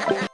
はい。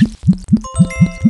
フフフフ。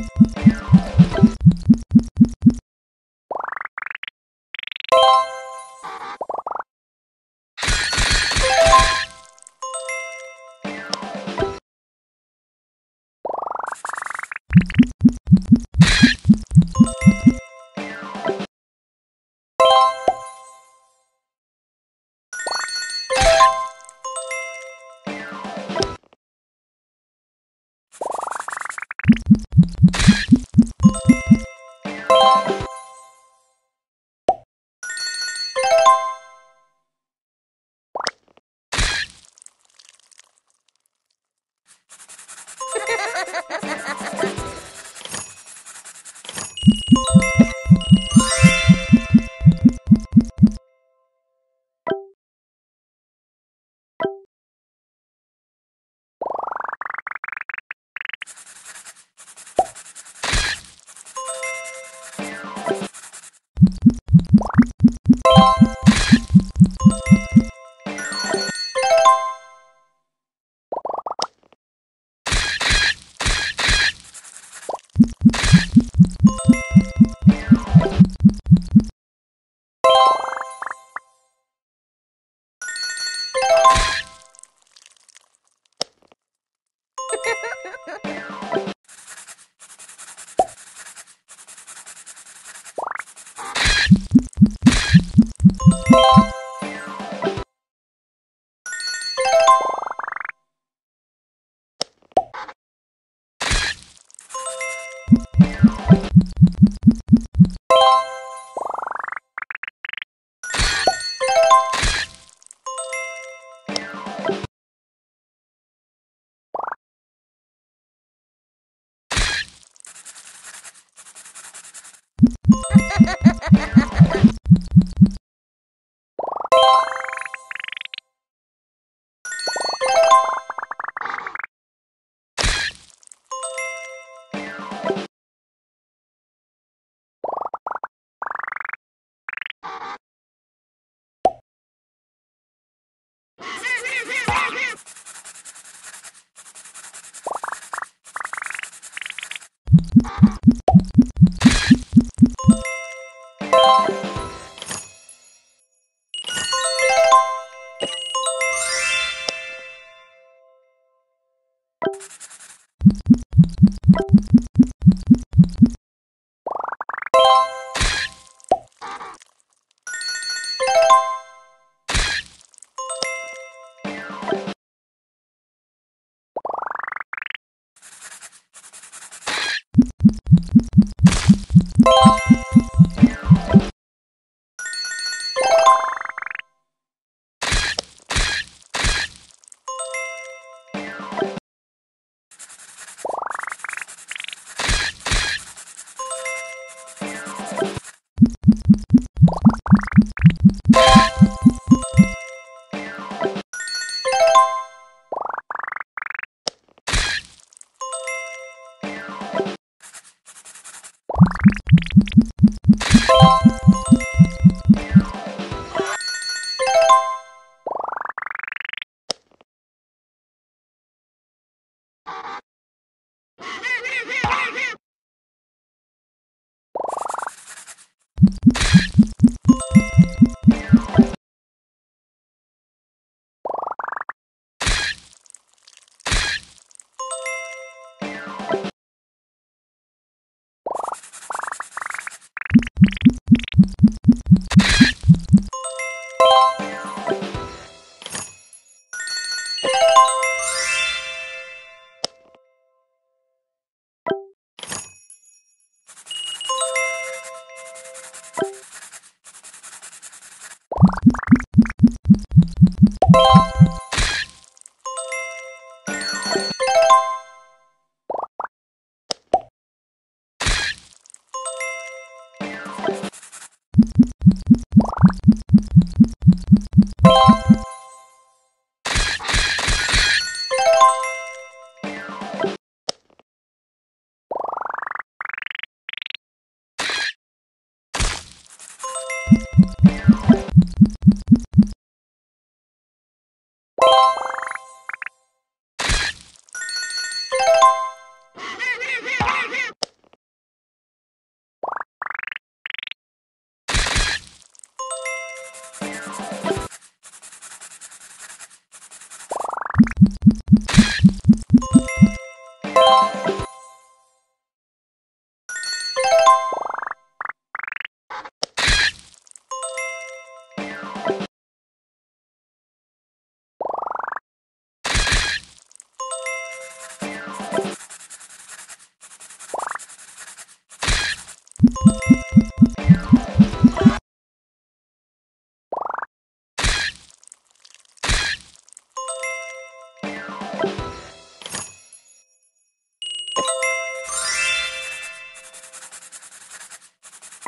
Yeah.